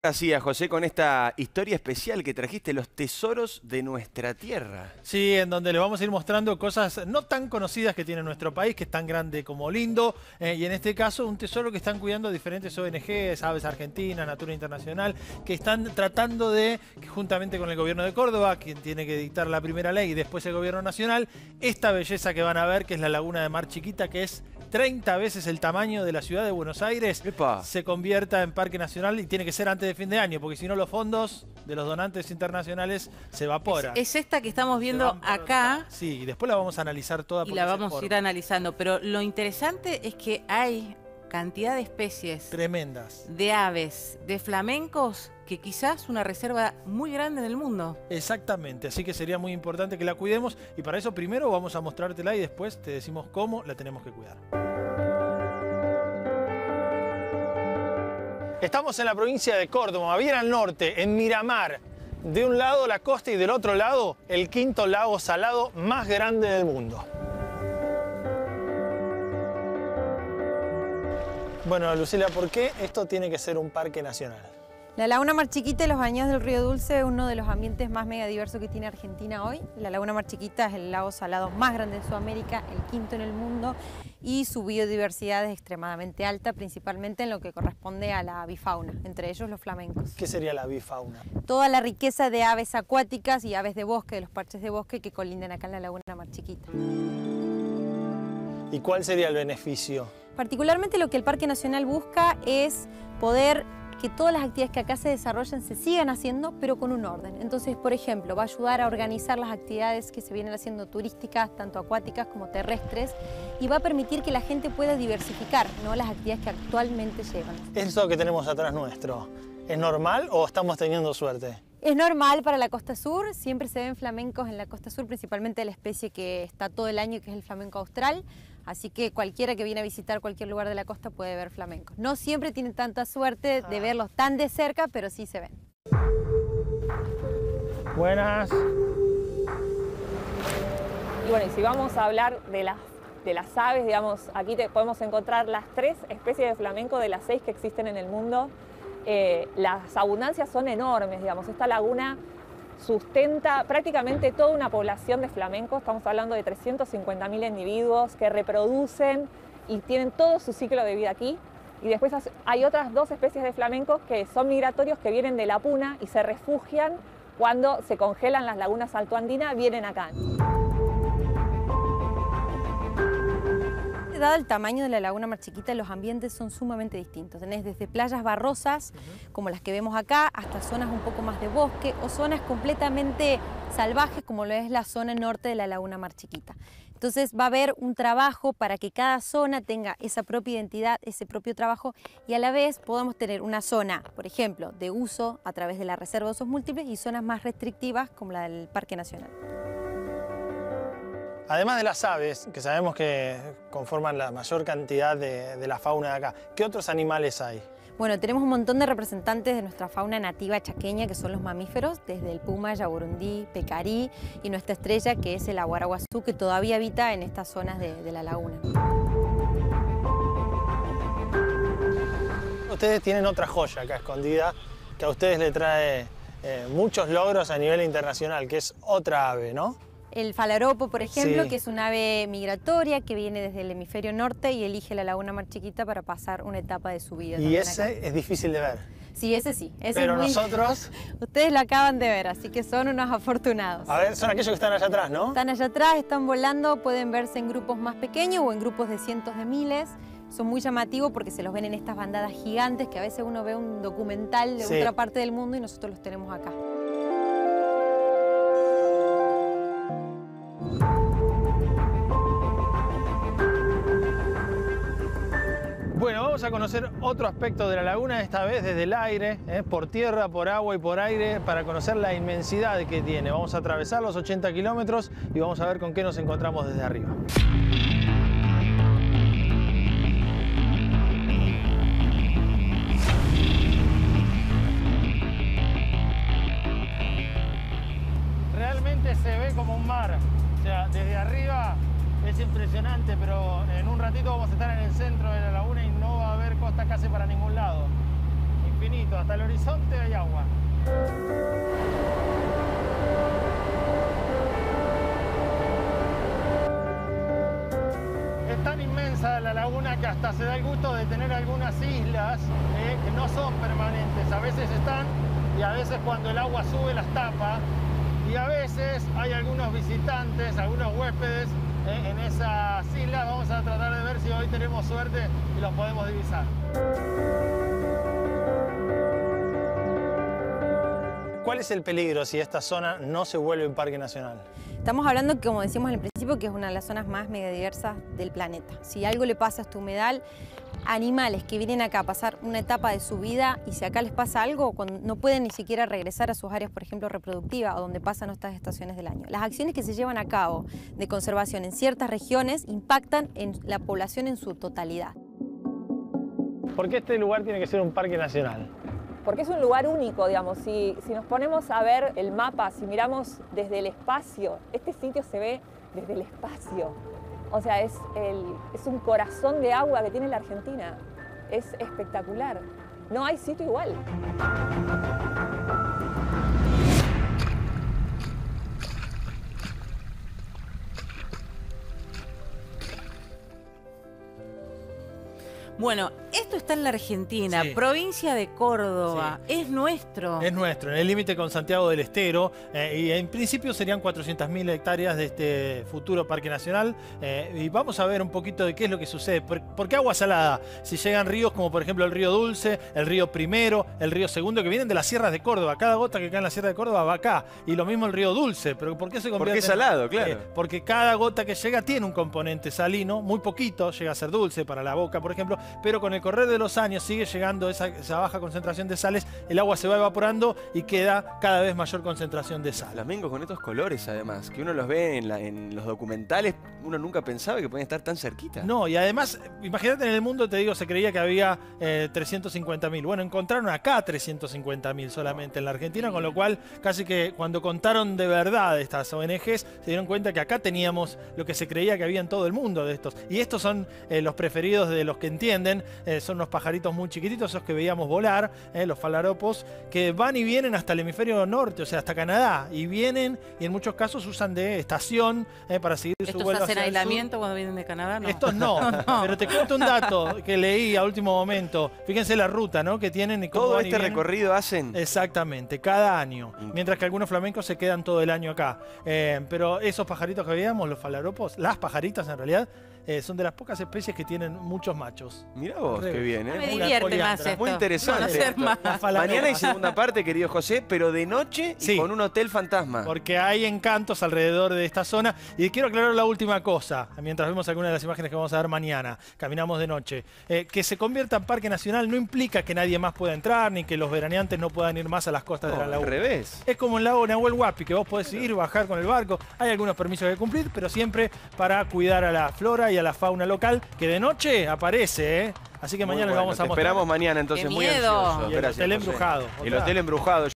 A José con esta historia especial que trajiste, los tesoros de nuestra tierra. Sí, en donde les vamos a ir mostrando cosas no tan conocidas que tiene nuestro país, que es tan grande como lindo, eh, y en este caso un tesoro que están cuidando diferentes ONGs, Aves Argentina, Natura Internacional, que están tratando de, juntamente con el gobierno de Córdoba, quien tiene que dictar la primera ley, y después el gobierno nacional, esta belleza que van a ver, que es la laguna de Mar Chiquita, que es 30 veces el tamaño de la ciudad de Buenos Aires, se convierta en parque nacional y tiene que ser antes de fin de año, porque si no los fondos de los donantes internacionales se evaporan. Es, esta que estamos viendo acá. Sí, y después la vamos a analizar toda. Y la vamos a ir analizando, pero lo interesante es que hay cantidad de especies. Tremendas. De aves, de flamencos, que quizás una reserva muy grande en el mundo. Exactamente, así que sería muy importante que la cuidemos y para eso primero vamos a mostrártela y después te decimos cómo la tenemos que cuidar. Estamos en la provincia de Córdoba, bien al norte, en Miramar. De un lado la costa y del otro lado el quinto lago salado más grande del mundo. Bueno, Lucila, ¿por qué esto tiene que ser un parque nacional? La Laguna Mar Chiquita y los baños del río Dulce es uno de los ambientes más mega diversos que tiene Argentina hoy. La Laguna Mar Chiquita es el lago salado más grande de Sudamérica, el quinto en el mundo, y su biodiversidad es extremadamente alta, principalmente en lo que corresponde a la bifauna, entre ellos los flamencos. ¿Qué sería la bifauna? Toda la riqueza de aves acuáticas y aves de bosque, de los parches de bosque que colindan acá en la Laguna Mar Chiquita. ¿Y cuál sería el beneficio? Particularmente lo que el Parque Nacional busca es poder que todas las actividades que acá se desarrollan se sigan haciendo, pero con un orden. Entonces, por ejemplo, va a ayudar a organizar las actividades que se vienen haciendo turísticas, tanto acuáticas como terrestres, y va a permitir que la gente pueda diversificar ¿no? las actividades que actualmente llevan. ¿Eso que tenemos atrás nuestro es normal o estamos teniendo suerte? Es normal para la costa sur, siempre se ven flamencos en la costa sur, principalmente de la especie que está todo el año, que es el flamenco austral. Así que cualquiera que viene a visitar cualquier lugar de la costa puede ver flamencos. No siempre tienen tanta suerte de ah. verlos tan de cerca, pero sí se ven. Buenas. Y bueno, y si vamos a hablar de las, de las aves, digamos, aquí podemos encontrar las tres especies de flamenco de las seis que existen en el mundo. Eh, las abundancias son enormes, digamos. Esta laguna sustenta prácticamente toda una población de flamencos, estamos hablando de 350.000 individuos que reproducen y tienen todo su ciclo de vida aquí. Y después hay otras dos especies de flamencos que son migratorios que vienen de la puna y se refugian cuando se congelan las lagunas altoandinas, vienen acá. Dado el tamaño de la laguna Mar Chiquita, los ambientes son sumamente distintos. Tenés desde playas barrosas, como las que vemos acá, hasta zonas un poco más de bosque o zonas completamente salvajes, como lo es la zona norte de la laguna Mar Chiquita. Entonces va a haber un trabajo para que cada zona tenga esa propia identidad, ese propio trabajo y a la vez podamos tener una zona, por ejemplo, de uso a través de la reserva de usos múltiples y zonas más restrictivas como la del Parque Nacional. Además de las aves, que sabemos que conforman la mayor cantidad de, la fauna de acá, ¿qué otros animales hay? Bueno, tenemos un montón de representantes de nuestra fauna nativa chaqueña, que son los mamíferos, desde el puma, yaburundí, pecarí y nuestra estrella, que es el aguaraguazú, que todavía habita en estas zonas de, la laguna. Ustedes tienen otra joya acá escondida, que a ustedes le trae eh, muchos logros a nivel internacional, que es otra ave, ¿no? El falaropo, por ejemplo, que es una ave migratoria que viene desde el hemisferio norte y elige la laguna Mar Chiquita para pasar una etapa de su vida. Y ese es difícil de ver. Sí, ese sí. Pero nosotros... Ustedes lo acaban de ver, así que son unos afortunados. A ver, son aquellos que están allá atrás, ¿no? Están allá atrás, están volando, pueden verse en grupos más pequeños o en grupos de cientos de miles. Son muy llamativos porque se los ven en estas bandadas gigantes que a veces uno ve un documental de otra parte del mundo y nosotros los tenemos acá. Bueno, vamos a conocer otro aspecto de la laguna, esta vez desde el aire, ¿eh? por tierra, por agua y por aire, para conocer la inmensidad que tiene. Vamos a atravesar los 80 kilómetros y vamos a ver con qué nos encontramos desde arriba. Realmente se ve como un mar, desde arriba es impresionante, pero en un ratito vamos a estar en el centro de la laguna y no va a haber costa casi para ningún lado. infinito, hasta el horizonte hay agua. Es tan inmensa la laguna que hasta se da el gusto de tener algunas islas eh, que no son permanentes. A veces están y a veces cuando el agua sube las tapa. Y a veces hay algunos visitantes, algunos huéspedes eh, en esas islas. Vamos a tratar de ver si hoy tenemos suerte y los podemos divisar. ¿Cuál es el peligro si esta zona no se vuelve un parque nacional? Estamos hablando, como decíamos al principio, que es una de las zonas más megadiversas del planeta. Si algo le pasa a este humedal, animales que vienen acá a pasar una etapa de su vida y si acá les pasa algo, no pueden ni siquiera regresar a sus áreas, por ejemplo, reproductivas o donde pasan estas estaciones del año. Las acciones que se llevan a cabo de conservación en ciertas regiones impactan en la población en su totalidad. ¿Por qué este lugar tiene que ser un parque nacional? Porque es un lugar único, digamos. Si, nos ponemos a ver el mapa, si miramos desde el espacio, este sitio se ve desde el espacio. O sea, es, el, es un corazón de agua que tiene la Argentina. Es espectacular. No hay sitio igual. Bueno, esto está en la Argentina, Sí. provincia de Córdoba, es nuestro. Es nuestro, en el límite con Santiago del Estero. eh, y en principio serían 400.000 hectáreas de este futuro parque nacional. eh, y vamos a ver un poquito de qué es lo que sucede. ¿Por, por qué agua salada? Si llegan ríos como por ejemplo el río Dulce, el río Primero, el río Segundo, que vienen de las sierras de Córdoba. Cada gota que cae en la sierra de Córdoba va acá. Y lo mismo el río Dulce. ¿Pero por qué se convierte es en- salado, claro. Eh, porque cada gota que llega tiene un componente salino, muy poquito, llega a ser dulce para la boca, por ejemplo, pero con el correr de los años sigue llegando esa, esa baja concentración de sales, el agua se va evaporando y queda cada vez mayor concentración de sal. Flamencos con estos colores, además, que uno los ve en, la- en los documentales, uno nunca pensaba que podían estar tan cerquita. No, y además, imagínate en el mundo, te digo, se creía que había eh, 350.000. Bueno, encontraron acá 350.000 solamente en la Argentina, con lo cual casi que cuando contaron de verdad estas ONGs, se dieron cuenta que acá teníamos lo que se creía que había en todo el mundo de estos. Y estos son eh, los preferidos de los que entienden, eh, son unos pajaritos muy chiquititos, esos que veíamos volar, eh, los falaropos, que van y vienen hasta el hemisferio norte, o sea, hasta Canadá, y vienen y en muchos casos usan de estación eh, para seguir su ¿Estos vuelo hacen hacia el sur. aislamiento cuando vienen de Canadá? No. Estos no, pero te cuento un dato que leí a último momento. Fíjense la ruta ¿no? que tienen y cómo Todo van este recorrido hacen. Exactamente, cada año. Mientras que algunos flamencos se quedan todo el año acá. Eh, pero esos pajaritos que veíamos, los falaropos, las pajaritas en realidad, eh, son de las pocas especies que tienen muchos machos. Mirá vos, Re- qué bien, Me ¿eh? Una divierte más esto. Muy interesante más. Falaropas. Mañana hay segunda parte, querido José, pero de noche y Sí. con un hotel fantasma. Porque hay encantos alrededor de esta zona. Y quiero aclarar la última cosa, mientras vemos algunas de las imágenes que vamos a ver mañana. Caminamos de noche. Eh, que se convierta en parque nacional no implica que nadie más pueda entrar, ni que los veraneantes no puedan ir más a las costas No, de la al laguna. revés. Es como el lago Nahuel Huapi, que vos podés ir, bajar con el barco. Hay algunos permisos que cumplir, pero siempre para cuidar a la flora y a la fauna local, que de noche aparece, ¿eh? Así que Muy mañana bueno, vamos a mostrar. esperamos mañana, entonces ¡Qué muy miedo! ansioso. Y el Gracias, hotel embrujado. El hotel embrujado.